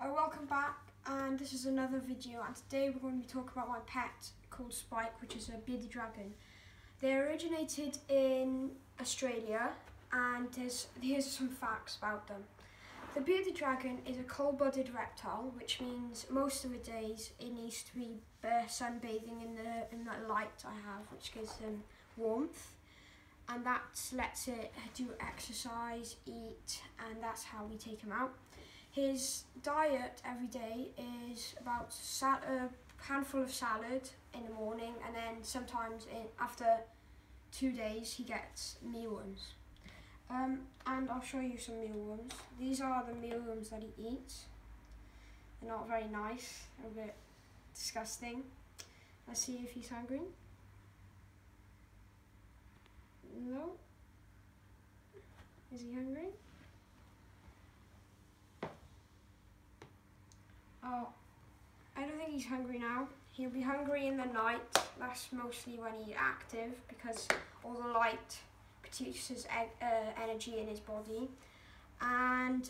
Uh, welcome back and this is another video and today we're going to be talking about my pet called Spike which is a bearded dragon. They originated in Australia and here's some facts about them. The bearded dragon is a cold-blooded reptile which means most of the days it needs to be sunbathing in the, in the light I have which gives them warmth and that lets it do exercise, eat, and that's how we take them out. His diet every day is about a handful of salad in the morning, and then sometimes in, after two days he gets mealworms. Um, and I'll show you some mealworms. These are the mealworms that he eats. They're not very nice, a bit disgusting. Let's see if he's hungry. No. Is he hungry? Oh, I don't think he's hungry now. He'll be hungry in the night. That's mostly when he's active because all the light produces uh, energy in his body. And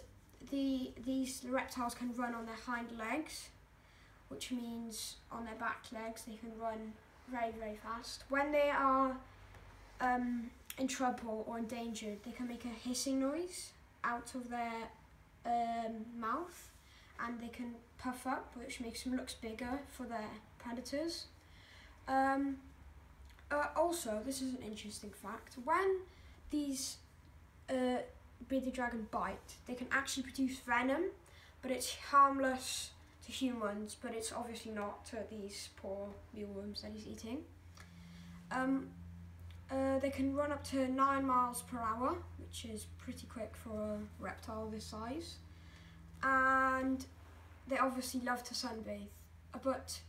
the these reptiles can run on their hind legs, which means on their back legs they can run very, very fast. When they are um, in trouble or endangered, they can make a hissing noise out of their um, mouth and they can puff up, which makes them look bigger for their predators. Um, uh, also, this is an interesting fact. When these uh, bearded dragon bite, they can actually produce venom, but it's harmless to humans, but it's obviously not to these poor mealworms that he's eating. Um, uh, they can run up to 9 miles per hour, which is pretty quick for a reptile this size. And they obviously love to sunbathe, uh, but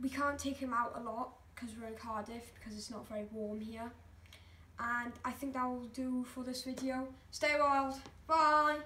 we can't take him out a lot because we're in Cardiff because it's not very warm here. And I think that will do for this video. Stay wild. Bye.